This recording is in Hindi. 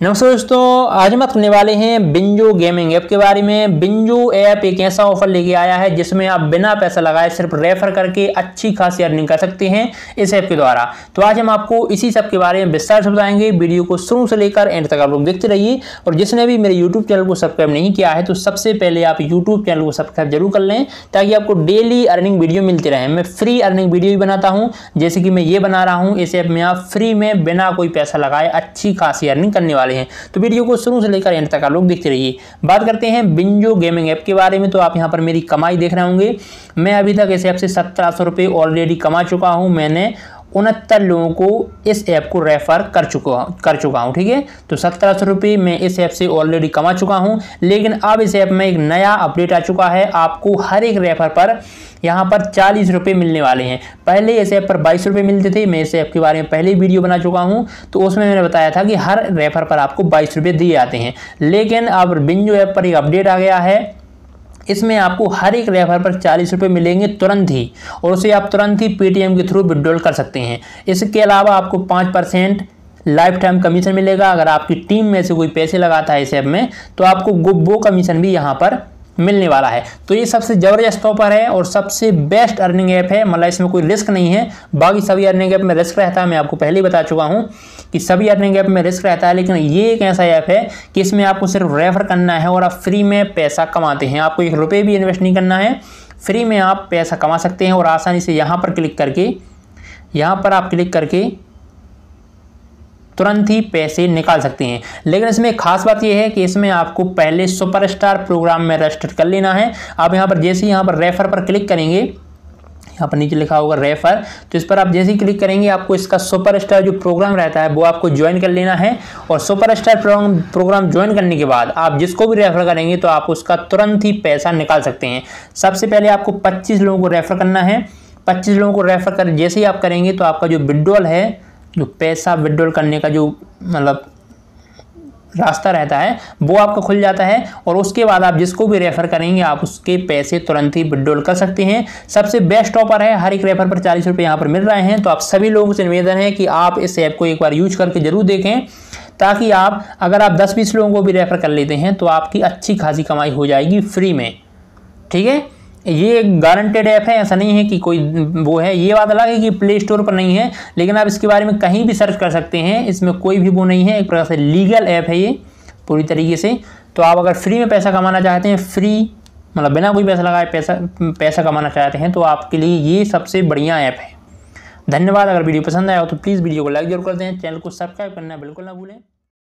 नमस्कार दोस्तों, आज हम करने वाले हैं बिंजो गेमिंग ऐप के बारे में। बिंजो ऐप एक ऐसा ऑफ़र लेके आया है जिसमें आप बिना पैसा लगाए सिर्फ़ रेफर करके अच्छी खासी अर्निंग कर सकते हैं इस ऐप के द्वारा। तो आज हम आपको इसी सब के बारे में विस्तार से बताएँगे। वीडियो को शुरू से लेकर एंड तक आप लोग देखते रहिए। और जिसने भी मेरे यूट्यूब चैनल को सब्सक्राइब नहीं किया है तो सबसे पहले आप यूट्यूब चैनल को सब्सक्राइब ज़रूर कर लें, ताकि आपको डेली अर्निंग वीडियो मिलती रहे। मैं फ्री अर्निंग वीडियो भी बनाता हूँ, जैसे कि मैं ये बना रहा हूँ, इस ऐप में आप फ्री में बिना कोई पैसा लगाए अच्छी खासी अर्निंग करने वाले हैं। तो वीडियो को शुरू से लेकर एंड तक आप लोग देखते रहिए। बात करते हैं बिंजो गेमिंग ऐप के बारे में तो आप यहाँ पर मेरी कमाई देख रहे होंगे। मैं अभी तक इस ऐप से सत्रह सौ ऑलरेडी कमा चुका हूँ। मैंने उनहत्तर लोगों को इस ऐप को रेफर कर चुका कर चुका हूँ, ठीक है? तो सत्रह सौ रुपये मैं इस ऐप से ऑलरेडी कमा चुका हूँ, लेकिन अब इस ऐप में एक नया अपडेट आ चुका है। आपको हर एक रेफर पर यहाँ पर चालीस रुपये मिलने वाले हैं। पहले इस ऐप पर बाईस रुपये मिलते थे, मैं इस ऐप के बारे में पहले ही वीडियो बना चुका हूँ तो उसमें मैंने बताया था कि हर रेफर पर आपको बाईस रुपये दिए जाते हैं। लेकिन अब बिंजो ऐप पर एक अपडेट आ गया है। इसमें आपको हर एक रेफर पर चालीस रुपये मिलेंगे तुरंत ही, और उसे आप तुरंत ही पेटीएम के थ्रू विड्रॉल कर सकते हैं। इसके अलावा आपको पाँच परसेंट लाइफ टाइम कमीशन मिलेगा। अगर आपकी टीम में से कोई पैसे लगाता है इस ऐप में तो आपको वो कमीशन भी यहाँ पर मिलने वाला है। तो ये सबसे ज़बरदस्त ऑफ़र है और सबसे बेस्ट अर्निंग ऐप है। मतलब इसमें कोई रिस्क नहीं है। बाकी सभी अर्निंग ऐप में रिस्क रहता है। मैं आपको पहले ही बता चुका हूँ कि सभी अर्निंग ऐप में रिस्क रहता है। लेकिन ये एक ऐसा ऐप है कि इसमें आपको सिर्फ़ रेफर करना है और आप फ्री में पैसा कमाते हैं। आपको एक रुपये भी इन्वेस्ट नहीं करना है। फ्री में आप पैसा कमा सकते हैं और आसानी से यहाँ पर क्लिक करके, यहाँ पर आप क्लिक करके तुरंत ही पैसे निकाल सकते हैं। लेकिन इसमें खास बात यह है कि इसमें आपको पहले सुपरस्टार प्रोग्राम में रजिस्टर कर लेना है। आप यहाँ पर जैसे यहाँ पर रेफर पर क्लिक करेंगे, यहाँ पर नीचे लिखा होगा रेफर तो इस पर आप जैसे ही क्लिक करेंगे, आपको इसका सुपर स्टार जो प्रोग्राम रहता है, वो आपको ज्वाइन कर लेना है। और सुपर स्टार प्रोग्राम ज्वाइन करने के बाद आप जिसको भी रेफर करेंगे तो आप उसका तुरंत ही पैसा निकाल सकते हैं। सबसे पहले आपको पच्चीस लोगों को रेफर करना है। पच्चीस लोगों को रेफर कर, जैसे ही आप करेंगे तो आपका जो विड्रॉल है जो पैसा विड्रॉल करने का जो मतलब रास्ता रहता है, वो आपका खुल जाता है और उसके बाद आप जिसको भी रेफर करेंगे, आप उसके पैसे तुरंत ही विड्रॉल कर सकते हैं। सबसे बेस्ट ऑफ़र है, हर एक रेफर पर चालीस रुपये यहाँ पर मिल रहे हैं। तो आप सभी लोगों से निवेदन है कि आप इस ऐप को एक बार यूज़ करके ज़रूर देखें, ताकि आप, अगर आप दस बीस लोगों को भी रेफर कर लेते हैं तो आपकी अच्छी खासी कमाई हो जाएगी फ्री में। ठीक है? ये गारंटेड ऐप है, ऐसा नहीं है कि कोई वो है। ये बात अलग है कि प्ले स्टोर पर नहीं है, लेकिन आप इसके बारे में कहीं भी सर्च कर सकते हैं। इसमें कोई भी वो नहीं है, एक प्रकार से लीगल ऐप है ये, पूरी तरीके से। तो आप अगर फ्री में पैसा कमाना चाहते हैं फ्री मतलब बिना कोई पैसा लगाए पैसा पैसा कमाना चाहते हैं तो आपके लिए ये सबसे बढ़िया ऐप है। धन्यवाद, अगर वीडियो पसंद आया हो तो प्लीज़ वीडियो को लाइक ज़रूर कर दें, चैनल को सब्सक्राइब करना बिल्कुल ना भूलें।